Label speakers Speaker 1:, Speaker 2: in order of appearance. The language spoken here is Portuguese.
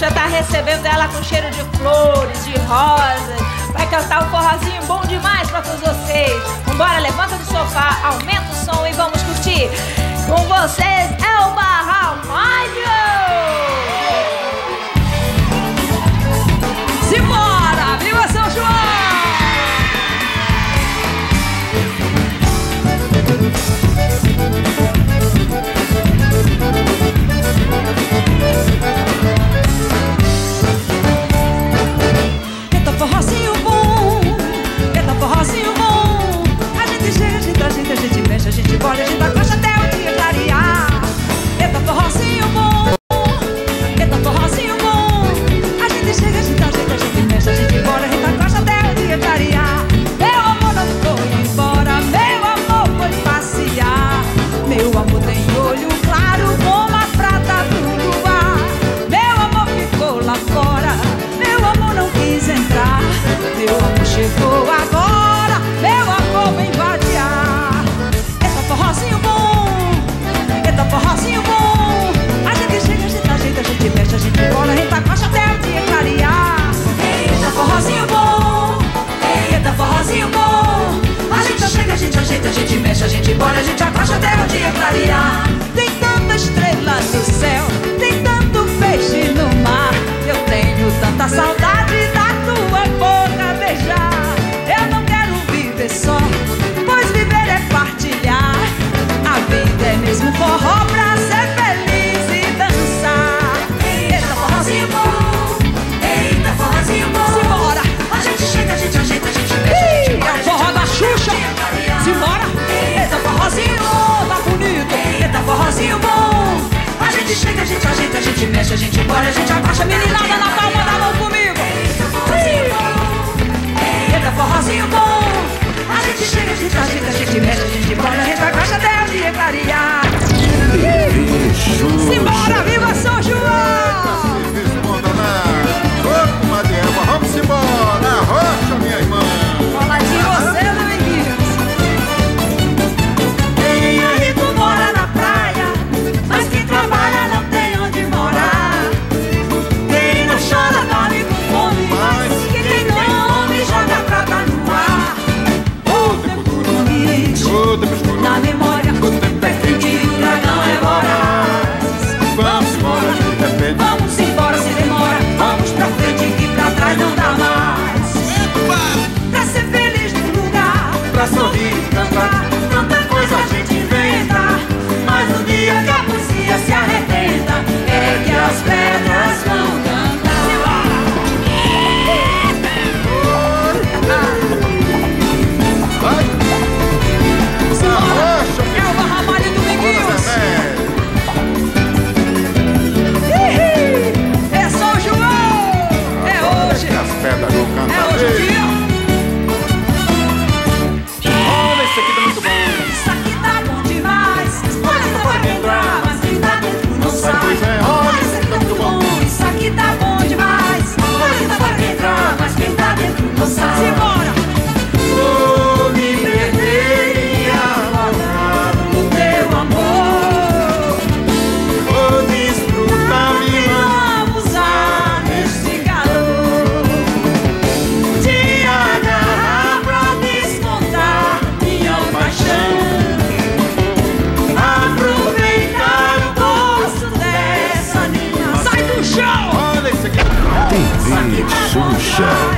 Speaker 1: Já tá recebendo ela com cheiro de flores, de rosas. Vai cantar um forrozinho bom demais pra todos vocês. Vambora, levanta do sofá, aumenta o som e vamos curtir. Com vocês,
Speaker 2: chegou agora, meu amor vem vadiar. Eita é forrozinho bom, é eita forrozinho bom. A gente chega, a gente ajeita, a gente mexe, a gente bora, a gente acosta até o dia clarear. É eita forrozinho bom, eita forrozinho bom. A gente chega, a gente ajeita, a gente mexe, a gente bora, a gente acosta até o dia clarear. gente mexe, a gente bora, a gente abaixa, meninada na palma.
Speaker 3: Show.